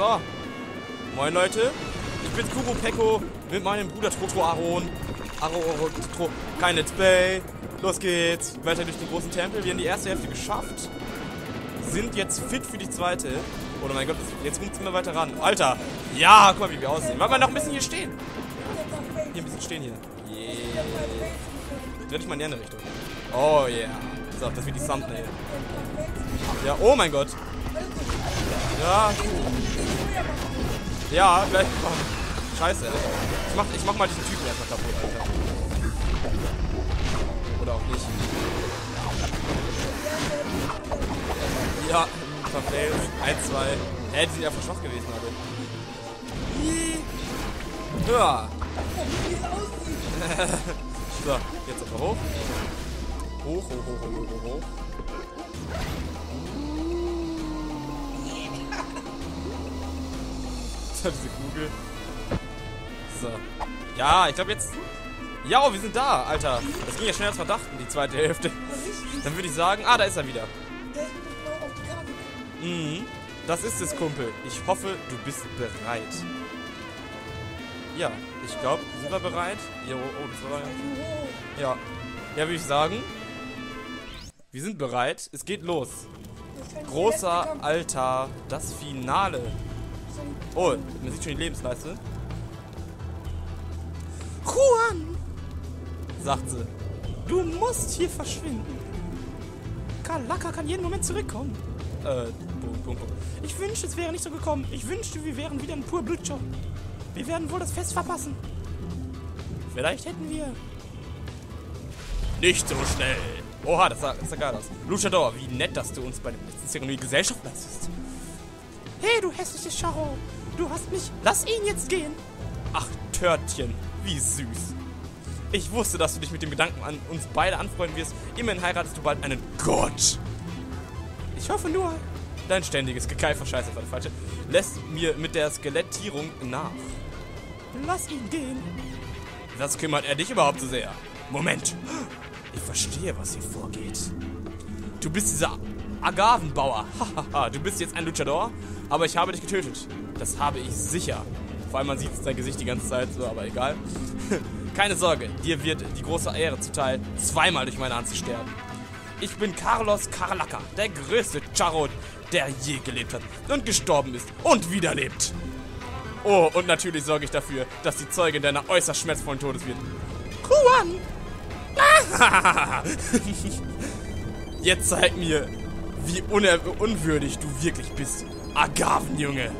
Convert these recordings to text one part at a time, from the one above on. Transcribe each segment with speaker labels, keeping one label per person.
Speaker 1: So. Moin Leute. Ich bin Kuro Peko mit meinem Bruder Trotro Aron. Aro, Aro, Tro. Kein Let's Play. Los geht's. Weiter durch den großen Tempel. Wir haben die erste Hälfte geschafft. Sind jetzt fit für die zweite. Oh mein Gott, jetzt es immer weiter ran. Alter. Ja, guck mal, wie wir aussehen. Wollen wir noch ein bisschen hier stehen? Hier ein bisschen stehen hier. Yeah. Dreh dich mal in die andere Richtung. Oh yeah. So, das wird die Thumbnail. Ja, oh mein Gott. Ja, Ja, gleich. Oh, scheiße. Ich mach, ich mach mal diesen Typen erstmal kaputt, Alter. Oder auch nicht. Ja, verfehlt. 1, 2. Hä, die sind ja verschwach gewesen, Alter. Ja. so, jetzt einfach hoch. Hoch, hoch, hoch, hoch, hoch, hoch. So, diese Kugel. So. Ja, ich glaube jetzt... Ja, oh, wir sind da, Alter. Das ging ja schnell als Verdacht in die zweite Hälfte. Dann würde ich sagen... Ah, da ist er wieder. Mhm. Das ist es, Kumpel. Ich hoffe, du bist bereit. Ja, ich glaube, sind wir bereit? Ja, oh, das war... Ja. Ja, würde ich sagen... Wir sind bereit. Es geht los. Großer Altar. Das Finale. Oh, man sieht schon die Lebensleiste. Juan! sagt sie. Du musst hier verschwinden. Kalaka kann jeden Moment zurückkommen. Äh, Punkt, Punkt, Punkt. Ich wünschte, es wäre nicht so gekommen. Ich wünschte, wir wären wieder in pur Blutschow. Wir werden wohl das Fest verpassen. Vielleicht hätten wir... Nicht so schnell. Oha, das sah, das sah geil aus. Luchador, wie nett, dass du uns bei der letzten Zeremonie Gesellschaft leistest. Hey, du hässliches Charo. Du hast mich... Lass ihn jetzt gehen. Ach, Törtchen. Wie süß. Ich wusste, dass du dich mit dem Gedanken an uns beide anfreunden wirst. Immerhin heiratest du bald einen Gott. Ich hoffe nur, dein ständiges Gekeifer, scheiße, war der falsche, lässt mir mit der Skelettierung nach. Lass ihn gehen. Was kümmert er dich überhaupt so sehr? Moment. Ich verstehe, was hier vorgeht. Du bist dieser Agavenbauer. Hahaha, du bist jetzt ein Luchador, aber ich habe dich getötet. Das habe ich sicher. Vor allem man sieht sein Gesicht die ganze Zeit so, aber egal. Keine Sorge, dir wird die große Ehre zuteil, zweimal durch meine Hand zu sterben. Ich bin Carlos Carlaca, der größte Charro, der je gelebt hat und gestorben ist und wieder lebt. Oh, und natürlich sorge ich dafür, dass die Zeugin deiner äußerst schmerzvollen Todes wird. Kuan! Jetzt zeig mir, wie unwürdig du wirklich bist. Agavenjunge.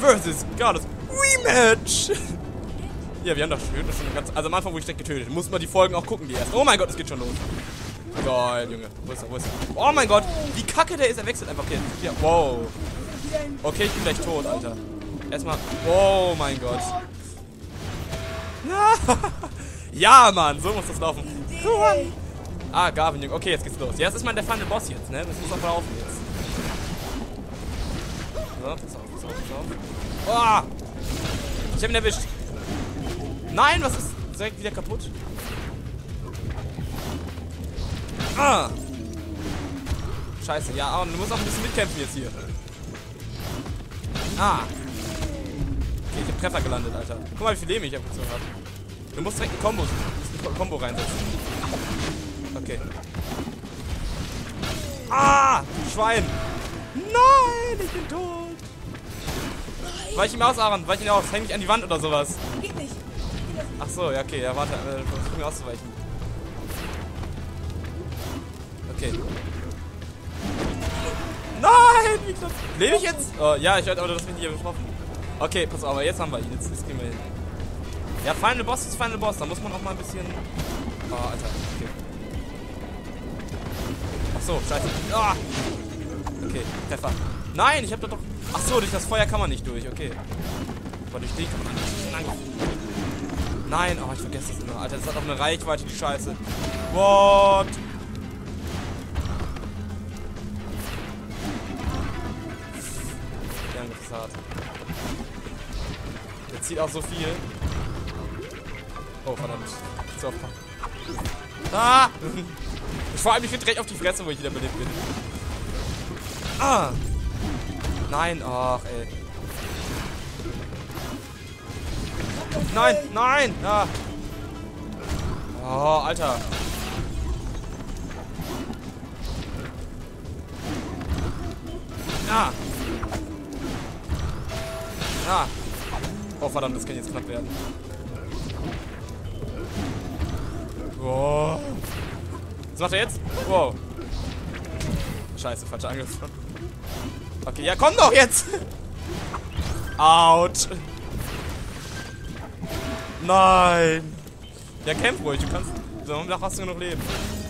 Speaker 1: Versus Carlos Rematch. Ja, wir haben das schon ganz. Also am Anfang wurde ich direkt getötet. Muss man die Folgen auch gucken, die ersten. Oh mein Gott, es geht schon los. Geil, Junge. Wo ist er? Wo ist er? Oh mein Gott, wie kacke der ist. Er wechselt einfach. Okay, ja, wow. Okay, ich bin gleich tot, Alter. Erstmal. Oh mein Gott. ja, Mann, so muss das laufen. Ah, Garvin, Junge. Okay, jetzt geht's los. Ja, das ist mal der Final Boss jetzt, ne? Das muss auch laufen jetzt. So, pass auf, pass auf, pass auf. Oh! Ich hab ihn erwischt. Nein, was ist direkt wieder kaputt? Ah! Scheiße, ja, aber du musst auch ein bisschen mitkämpfen jetzt hier. Ah! Okay, ich hab Treffer gelandet, Alter. Guck mal, wie viel Leben ich abgezogen habe. Du musst direkt ein Kombo, ein Kombo reinsetzen. Okay. Ah! Schwein! Nein, ich bin tot! Weich ihm aus, Aaron. Weich ihn aus. Häng mich an die Wand oder sowas. Geht nicht. Ach so, ja, okay, ja, warte, äh, versuch mir auszuweichen. Okay. Nein! Wie knapp. Lebe ich jetzt? Oh, ja, ich werde aber das bin hier getroffen. Okay, pass auf, aber jetzt haben wir ihn. Jetzt, jetzt gehen wir hin. Ja, Final Boss ist Final Boss. Da muss man auch mal ein bisschen. Oh, Alter. Okay. So, scheiße. Ah! Okay, Treffer. Nein, ich hab da doch. Ach so, durch das Feuer kann man nicht durch. Okay. Aber durch den kann man nicht. Nein, oh, ich vergesse das immer. Alter, das hat auch eine Reichweite, die Scheiße. What? Der Angriff ist hart. Der zieht auch so viel. Oh, verdammt. So, Ah! Vor allem, ich bin direkt auf die Fresse, wo ich wieder belebt bin. Ah! Nein, ach, ey. Nein, nein! Ja. Oh, Alter. Ja. Ja. Oh, verdammt, das kann jetzt knapp werden. Oh. Was macht er jetzt? Wow. Scheiße, falscher Angriff. Okay, ja, komm doch jetzt! Autsch. Nein. Ja, kämpf ruhig, du kannst... So, da hast du genug Leben.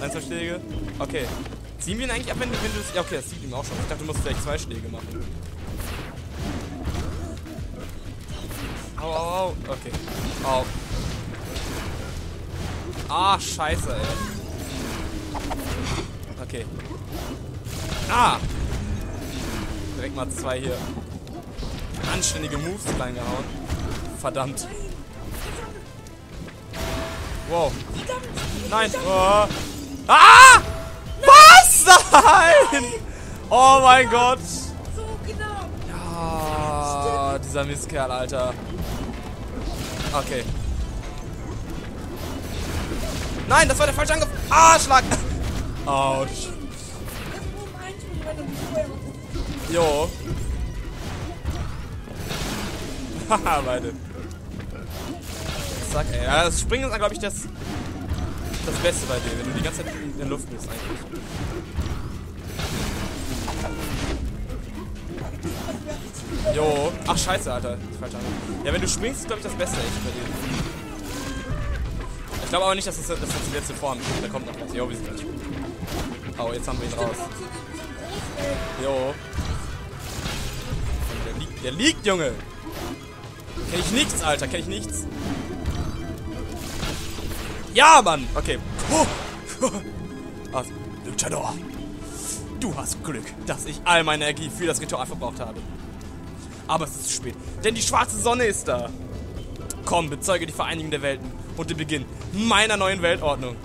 Speaker 1: Ein, zwei Schläge. Okay. Ziehen wir ihn eigentlich ab, wenn du... Wenn du ja, okay, das sieht ihm auch schon. Ich dachte, du musst vielleicht zwei Schläge machen. Au, au, au. Okay. Au. Ah, scheiße, ey. Okay. Ah! Direkt mal zwei hier. Anständige Moves reingehauen. Verdammt. Wow. Nein. Oh. Ah! Was? Nein! Oh mein Gott. Ja, dieser Mistkerl, Alter. Okay. Nein, das war der falsche Angriff. Ah, Schlag. Autsch. Jo. Haha, beide. Zack, ey. Ja, das Springen ist, glaube ich, das, das Beste bei dir, wenn du die ganze Zeit in der Luft bist, eigentlich. Jo. Ach, scheiße, Alter. Falsch Ja, wenn du springst, ist, glaube ich, das Beste echt bei dir. Ich glaube aber nicht, dass das, dass das die letzte Form ist. Da kommt noch was. Jo, wir sind gleich. Oh, jetzt haben wir ihn raus. Jo. Der liegt, der liegt, Junge. Kenn ich nichts, Alter. Kenn ich nichts. Ja, Mann. Okay. Oh. Ah, Luchador. Du hast Glück, dass ich all meine Energie für das Ritual verbraucht habe. Aber es ist zu spät, denn die schwarze Sonne ist da. Komm, bezeuge die Vereinigung der Welten und den Beginn meiner neuen Weltordnung.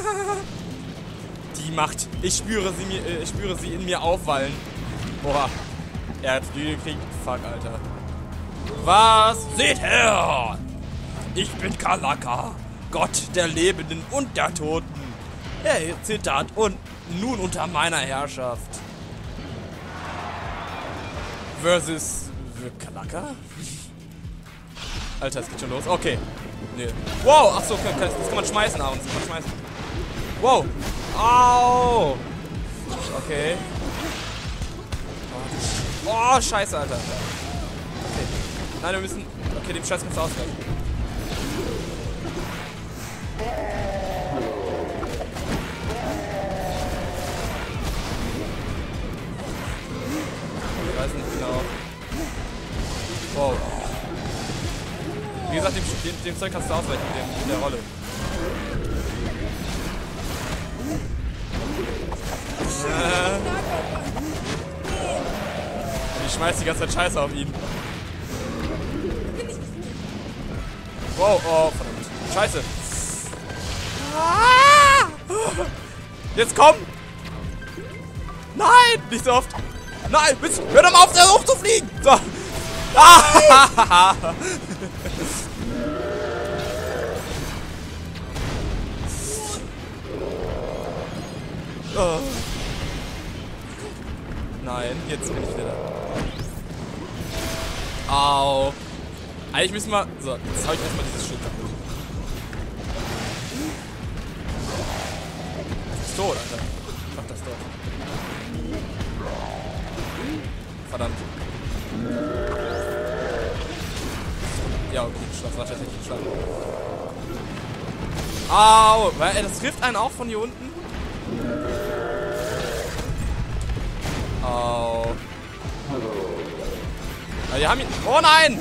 Speaker 1: Die Macht. Ich spüre sie mir, äh, ich spüre sie in mir aufwallen. Oha. Er hat die gekriegt. Fuck, Alter. Was? Seht her! Ich bin Kalaka, Gott der Lebenden und der Toten. Er zittert und nun unter meiner Herrschaft. Versus Kalaka? Alter, es geht schon los. Okay. Nee. Wow, achso, das kann man schmeißen abends. Das kann man schmeißen. Wow. Au. Okay. Oh, scheiße, Alter. Okay. Nein, wir müssen... Okay, dem Scheiß kannst du ausweichen. Ich weiß nicht genau. Wow. Wie gesagt, dem, dem, dem Zeug kannst du ausweichen dem, mit der Rolle. Ich schmeiß die ganze Zeit Scheiße auf ihn. Wow, oh, verdammt. Scheiße. Ah! Jetzt komm! Nein! Nicht so oft! Nein! Bitte, hör doch mal auf, da hochzufliegen! So! Ah! Oh. Nein, jetzt bin ich wieder da. Au. Eigentlich müssen wir... So, jetzt hau ich erstmal dieses Schild kaputt. Das ist Alter. Mach das doch. Verdammt. Ja, okay, das war tatsächlich ein Schlag. Au! Ey, das trifft einen auch von hier unten. Au. Ja, die haben ihn. Oh nein!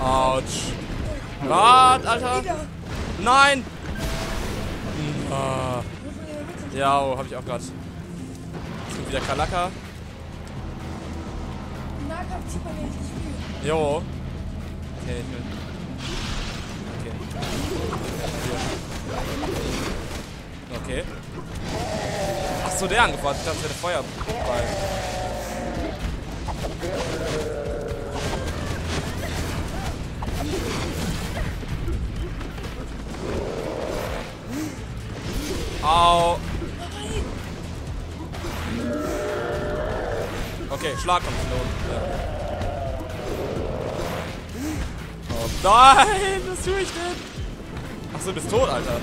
Speaker 1: Autsch. Wart, Alter. Nein! Ah. Ja, oh, hab ich auch gerade. Schon wieder Kalaka. Jo. Okay, ich will. Okay. Okay. Ach so, der angefordert. Ich dachte, das wäre der Feuerball. Au. Okay, Schlag kommt von. Oh nein, was tue ich denn? Achso, du bist tot, Alter.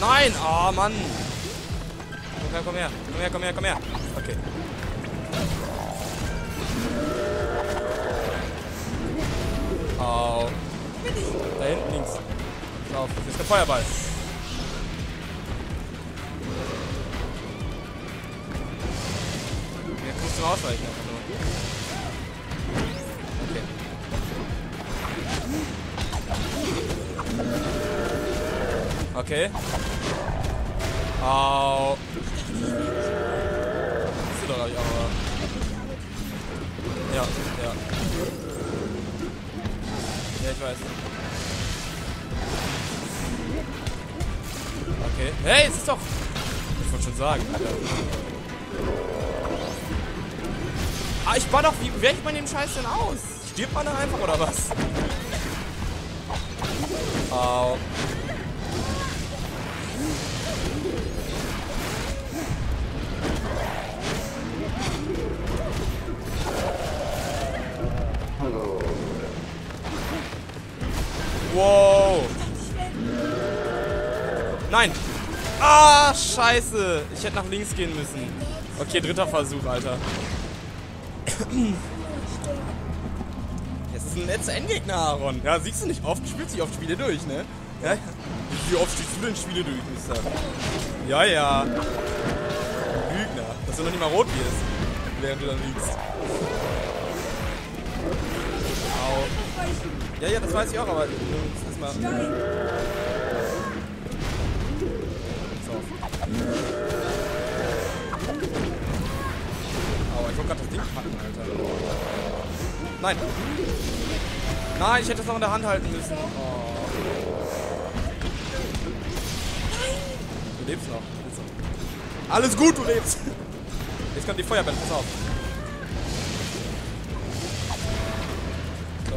Speaker 1: Nein! Oh Mann! Komm her, komm her, komm her, komm her. Okay. Au. Da hinten links. Auf, hier ist der Feuerball. Jetzt musst du ausweichen. Okay. Okay. Au. Ich weiß. Okay. Hey, es ist doch. Ich wollte schon sagen. Alter. Ah, ich war doch. Wie wählt man den Scheiß denn aus? Stirbt man dann einfach oder was? Au. Wow. Nein. Ah, scheiße. Ich hätte nach links gehen müssen. Okay, dritter Versuch, Alter. Jetzt ist ein letzter Endgegner, Aaron. Ja, siehst du nicht oft, spielst du oft Spiele durch, ne? Ja, ja. Wie oft spielst du denn Spiele durch, Mister? Ja, ja. Lügner. Dass du noch nicht mal rot wirst, während du dann liegst. Au. Ja, ja, das weiß ich auch, aber du musst erstmal. So. Aua, ich wollte gerade das Ding packen, Alter. Nein. Nein, ich hätte es noch in der Hand halten müssen. Oh. Du lebst noch. Alles gut, du lebst. Jetzt kommt die Feuerbälle, pass auf.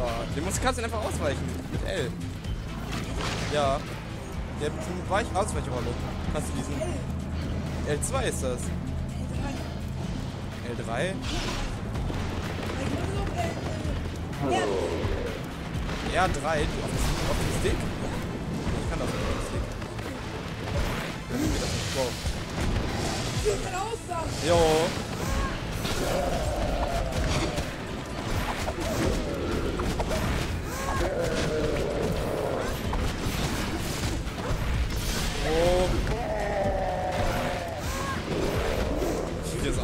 Speaker 1: So, den musst, kannst du einfach ausweichen. Mit L. Ja. Der hat eine Weich Ausweichrolle. Hast du diesen? L2 ist das. L3? R3, du auf, auf den Stick? Ich kann das nicht auf den Stick. Wow. Jo.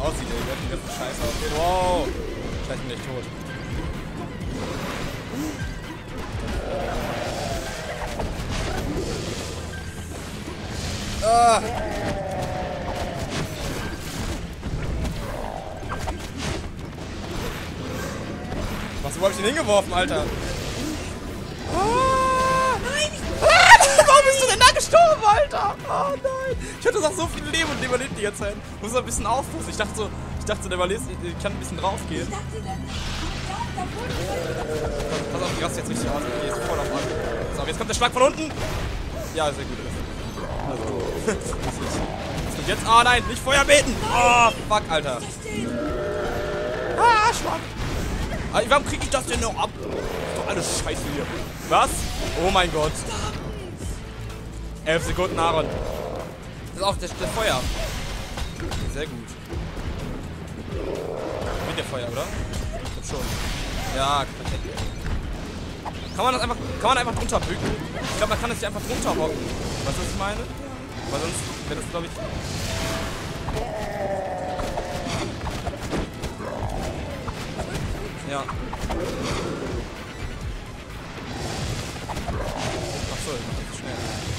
Speaker 1: Aussieht, ey. Die ganzen Scheiße aufgeht. Wow. Ich bin echt tot. Ah. Was, wo hab ich den hingeworfen, Alter? Ah, bist du denn da gestorben, Alter? Oh nein! Ich hatte noch so viel Leben und der überlebt die ganze Zeit. Muss mal ein bisschen aufpassen. Ich dachte so, ich dachte so, der überlebt, ich kann ein bisschen draufgehen.
Speaker 2: Ich dachte, dann. Ja, da wurde
Speaker 1: Pass auf, ich raste jetzt richtig aus. Gehe jetzt voll auf an. So, jetzt kommt der Schlag von unten. Ja, sehr gut. Also, Was kommt jetzt? Ah, nein, nicht Feuer beten. Oh, fuck, Alter. Ah, Schlag. Warum krieg ich das denn noch ab? Ist doch alles scheiße hier. Was? Oh mein Gott. Elf Sekunden, Aaron. Das ist auch das, das Feuer. Sehr gut. Mit der Feuer, oder? Ich glaub schon. Ja, perfekt. Kann man das einfach, kann man einfach drunter bücken? Ich glaube, man kann es hier einfach drunter hocken. Weißt du, was ich meine? Weil sonst wäre das, glaube ich... Ja. Achso, ich mach das schnell.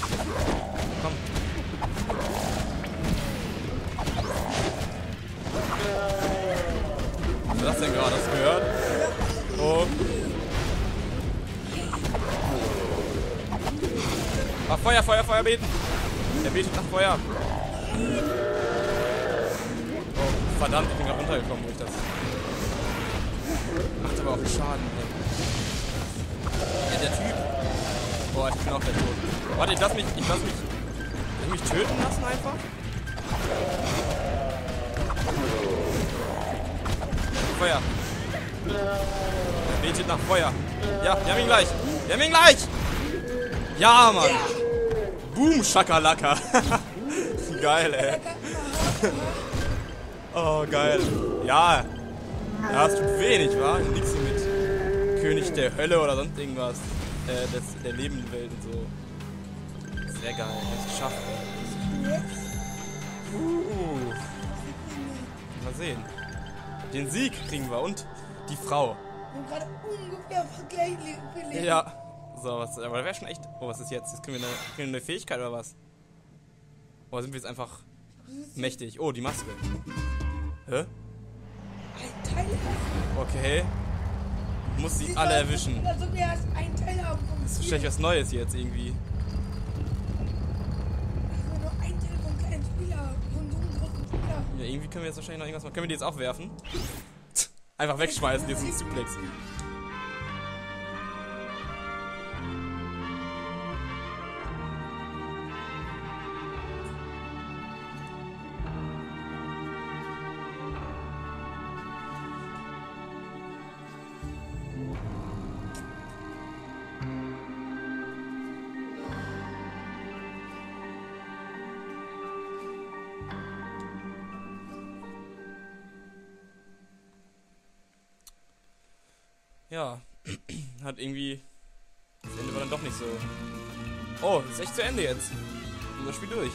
Speaker 1: Denn gerade? Du gehört? Oh. Ah, Feuer, Feuer, Feuer beten. Er betet nach Feuer. Oh, verdammt, ich bin gerade runtergekommen durch das. Macht aber auch Schaden. Ey. Ja, der Typ. Boah, ich bin auch der Tod. Warte, ich lass mich, ich lass mich, ich mich töten lassen einfach. Feuer. Er betet nach Feuer. Ja, wir haben ihn gleich. Wir haben ihn gleich. Ja, Mann. Boom, Schakalaka. geil, ey. oh, geil. Ja. Ja, es tut wenig, wa? Nix so mit König der Hölle oder sonst irgendwas. Äh, des, der lebenden Welt und so. Sehr geil. Ich hab's geschafft, ey. Uh. Mal sehen. Den Sieg kriegen wir und die Frau.
Speaker 2: Wir haben gerade ungefähr vergleichlich Leben.
Speaker 1: Ja. So, was, aber das wäre schon echt. Oh, was ist jetzt? Jetzt kriegen wir, eine, kriegen wir eine Fähigkeit oder was? Oder sind wir jetzt einfach mächtig? Oh, die Maske. Hä?
Speaker 2: Ein Teil
Speaker 1: Okay. Muss sie alle erwischen. Das ist wahrscheinlich was Neues jetzt irgendwie.
Speaker 2: Also nur ein Teil vom kleinen Spieler. Von so einem großen Spieler.
Speaker 1: Ja, irgendwie können wir jetzt wahrscheinlich noch irgendwas machen. Können wir die jetzt auch werfen? Einfach wegschmeißen, diesen Suplex. Ja, hat irgendwie. Das Ende war dann doch nicht so. Oh, ist echt zu Ende jetzt. Das Spiel durch.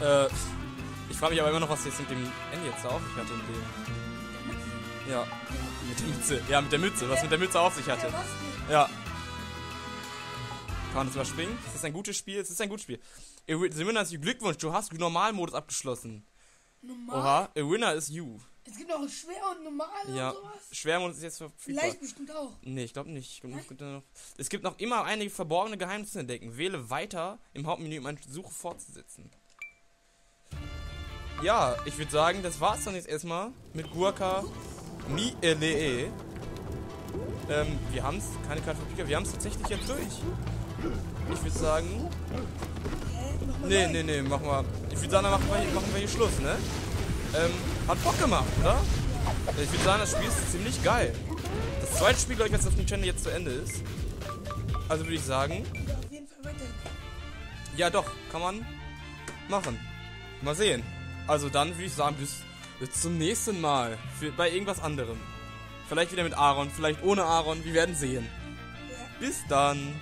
Speaker 1: Äh, ich frage mich aber immer noch, was jetzt mit dem Ende jetzt da auf sich hatte im Leben. Ja, mit der Mütze. Ja, mit der Mütze. Was mit der Mütze auf sich hatte.
Speaker 2: Ja.
Speaker 1: Kann man das überspringen? Es ist ein gutes Spiel. Es ist ein gutes Spiel. The Winner ist you. Glückwunsch, du hast Normalmodus abgeschlossen.
Speaker 2: Normal.
Speaker 1: Oha, a winner is you.
Speaker 2: Es gibt auch schwer und normal
Speaker 1: Ja,
Speaker 2: und sowas.
Speaker 1: Schwermodus ist jetzt verfügbar.
Speaker 2: Vielleicht bestimmt auch.
Speaker 1: Nee, ich glaube nicht. Ich glaub, es, gibt noch, es gibt noch immer einige verborgene Geheimnisse zu entdecken. Wähle weiter im Hauptmenü, um eine Suche fortzusetzen. Ja, ich würde sagen, das war's dann jetzt erstmal mit Gurka Mi Ele. Ähm, wir haben's, keine Karte für Pika, wir haben's tatsächlich jetzt durch. Ich würde sagen, nee, nee, nee, machen wir, ich würde sagen, dann machen wir, hier- machen wir hier Schluss, ne? Ähm, hat Bock gemacht, oder? Ich würde sagen, das Spiel ist ziemlich geil. Das zweite Spiel, glaube ich, was auf dem Channel jetzt zu Ende ist. Also würde ich sagen,
Speaker 2: Ja,
Speaker 1: doch, kann man machen. Mal sehen. Also dann würde ich sagen, bis, bis zum nächsten Mal. Für, bei irgendwas anderem. Vielleicht wieder mit Aaron, vielleicht ohne Aaron, wir werden sehen. Bis dann.